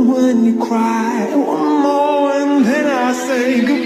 when you cry. One more and then I say goodbye.